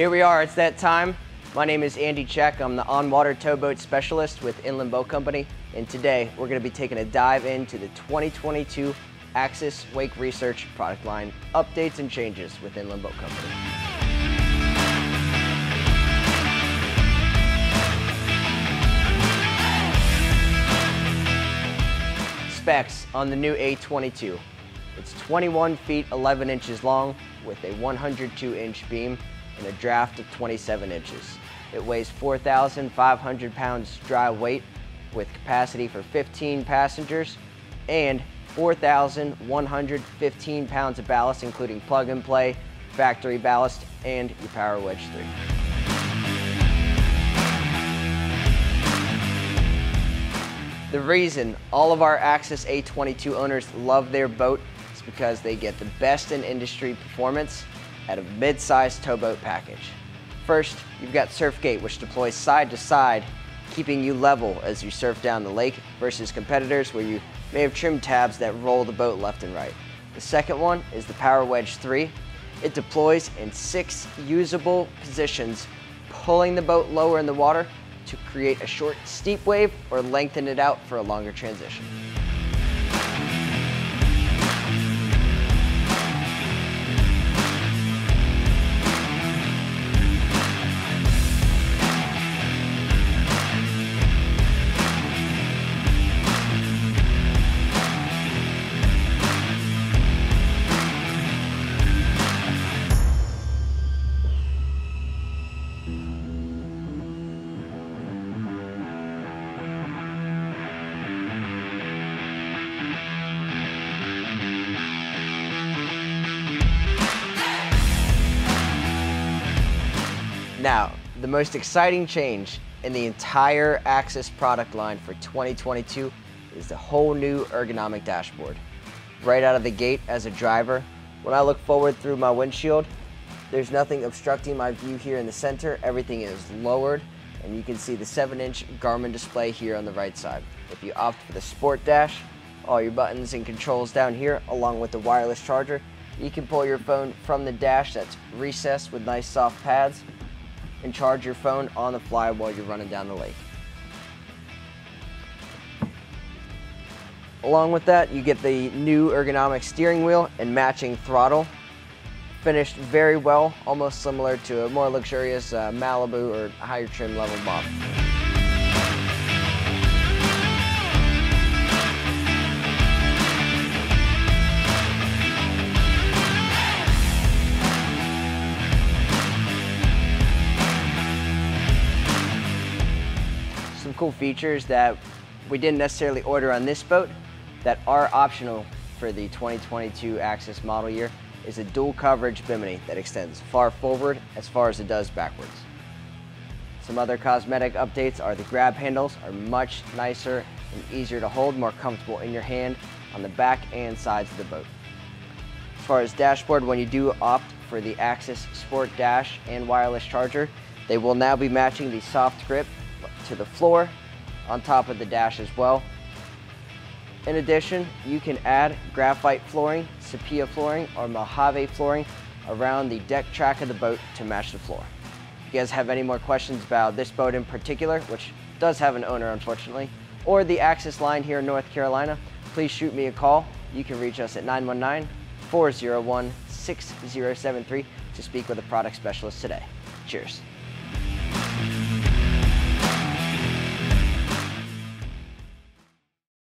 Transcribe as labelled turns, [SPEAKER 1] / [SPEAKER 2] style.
[SPEAKER 1] Here we are, it's that time. My name is Andy Check. I'm the on-water towboat specialist with Inland Boat Company. And today we're gonna be taking a dive into the 2022 Axis Wake Research product line updates and changes with Inland Boat Company. Specs on the new A22. It's 21 feet 11 inches long with a 102 inch beam and a draft of 27 inches. It weighs 4,500 pounds dry weight with capacity for 15 passengers and 4,115 pounds of ballast including plug and play, factory ballast, and your Power Wedge 3. The reason all of our Axis A22 owners love their boat is because they get the best in industry performance at a mid-sized towboat package. First, you've got Surfgate, which deploys side to side, keeping you level as you surf down the lake versus competitors where you may have trim tabs that roll the boat left and right. The second one is the Power Wedge 3. It deploys in six usable positions, pulling the boat lower in the water to create a short steep wave or lengthen it out for a longer transition. Now, the most exciting change in the entire Axis product line for 2022 is the whole new ergonomic dashboard. Right out of the gate as a driver, when I look forward through my windshield, there's nothing obstructing my view here in the center. Everything is lowered and you can see the 7-inch Garmin display here on the right side. If you opt for the Sport Dash, all your buttons and controls down here along with the wireless charger. You can pull your phone from the dash that's recessed with nice soft pads and charge your phone on the fly while you're running down the lake. Along with that, you get the new ergonomic steering wheel and matching throttle. Finished very well, almost similar to a more luxurious uh, Malibu or higher trim level model. Cool features that we didn't necessarily order on this boat that are optional for the 2022 Axis model year is a dual coverage bimini that extends far forward as far as it does backwards. Some other cosmetic updates are the grab handles are much nicer and easier to hold, more comfortable in your hand on the back and sides of the boat. As far as dashboard, when you do opt for the Axis Sport Dash and wireless charger, they will now be matching the soft grip to the floor on top of the dash as well. In addition, you can add graphite flooring, sepia flooring, or Mojave flooring around the deck track of the boat to match the floor. If you guys have any more questions about this boat in particular, which does have an owner unfortunately, or the Axis line here in North Carolina, please shoot me a call. You can reach us at 919-401-6073 to speak with a product specialist today. Cheers.